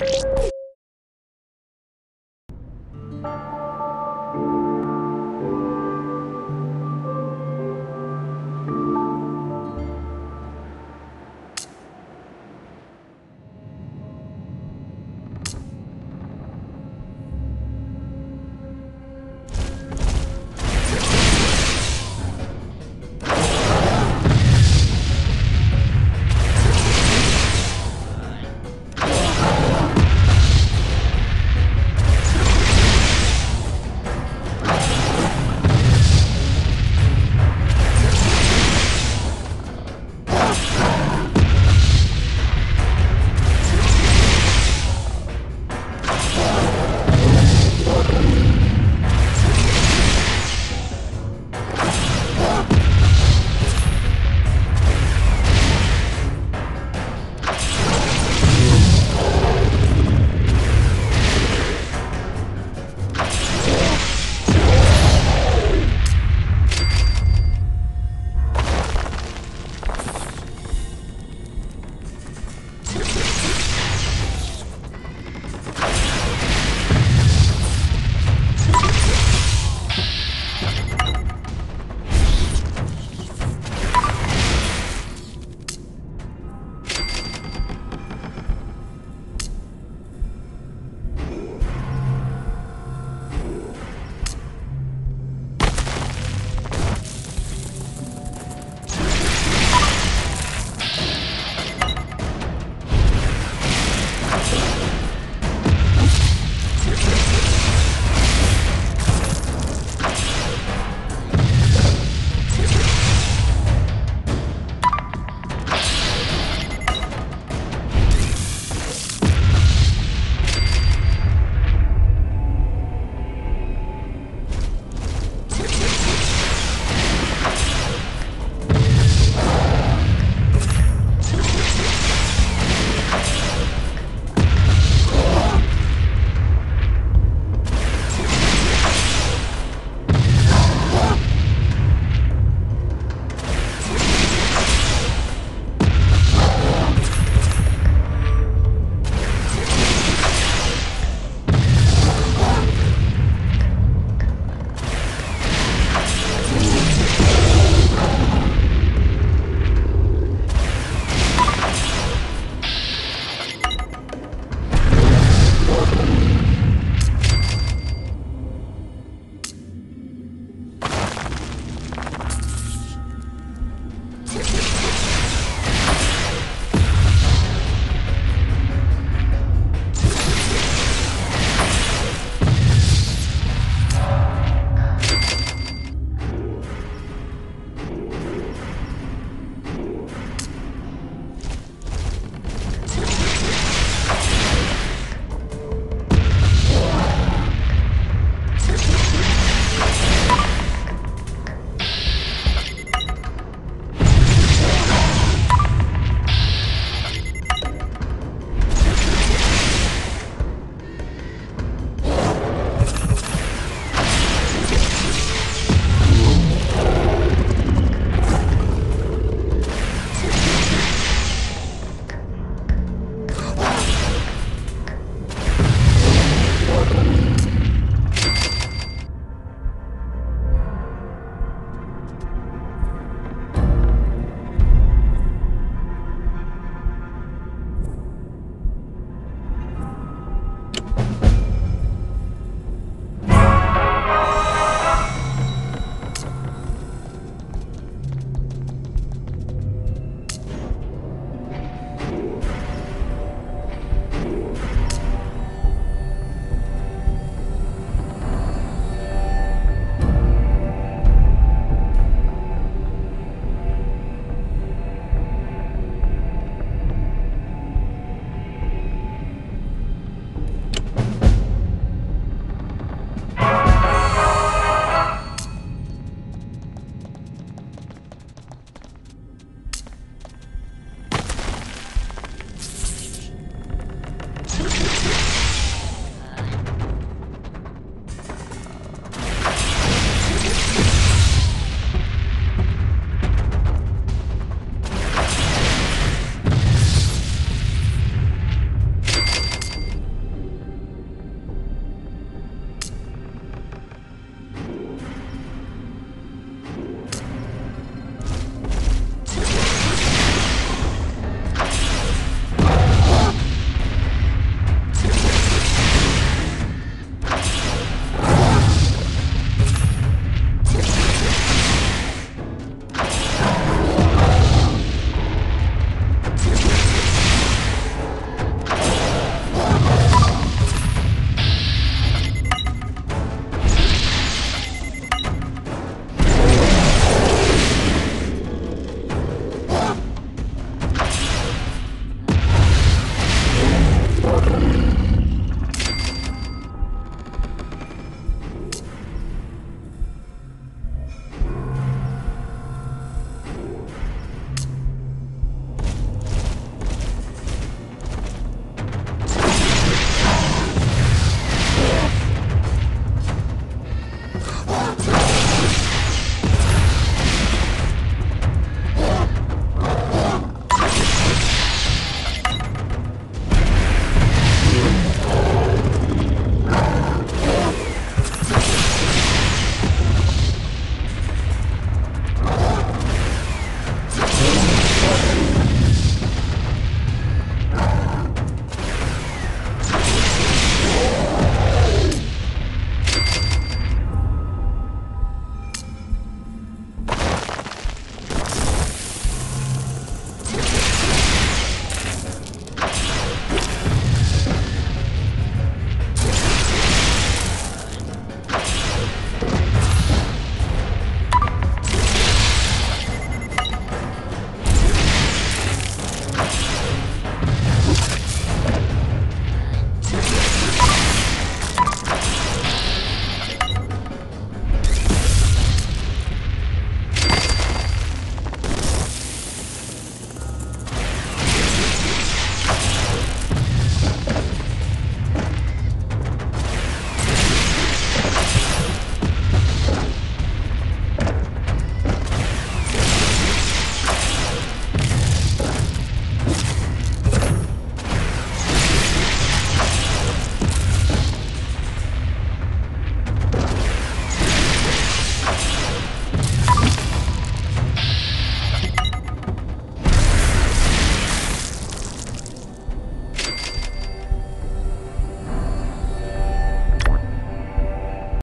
you.